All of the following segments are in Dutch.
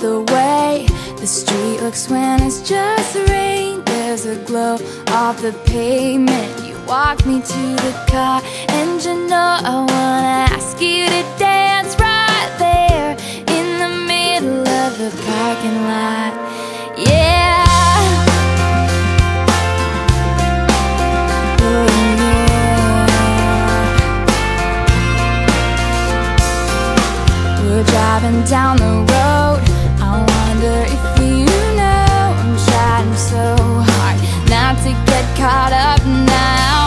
the way the street looks when it's just rain. There's a glow off the pavement. You walk me to the car, and you know I wanna ask you to dance right there in the middle of the parking lot. Yeah. Oh, yeah. We're driving down the road. Wonder if you know I'm trying so hard not to get caught up now.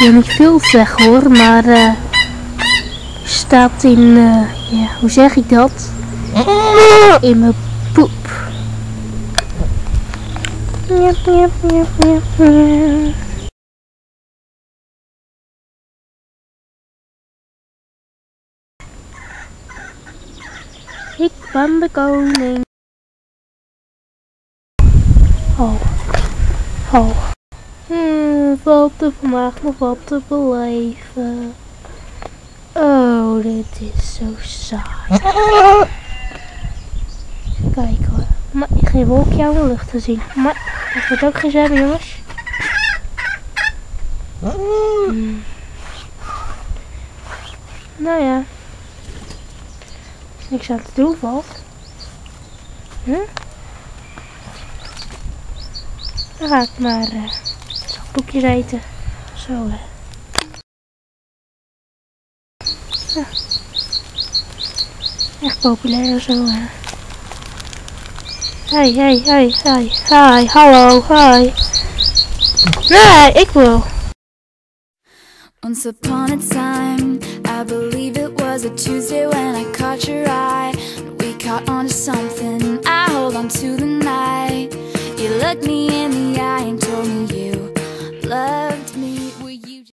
Wil niet veel zeggen hoor, maar je staat in, eh, ja, hoe zeg ik dat? In mijn poep. Ik ben de koning. Oh. Oh. Valt er vandaag nog wat te beleven? Oh, dit is zo saai. Kijken hoor. Maar geen wolkje aan de lucht te zien. Maar dat wordt ook gezellig jongens. Hmm. Nou ja. Niks aan te doen valt. Hm? Dan ga ik maar uh, boekjes eten. Zo hè. Echt populair zo hè. Hey, hey, hey, hey, hi, hallo, hi. Nee, ik wil. Once upon a time, I believe it was a Tuesday when I caught your eye. We caught on to something, I hold on to the night. You looked me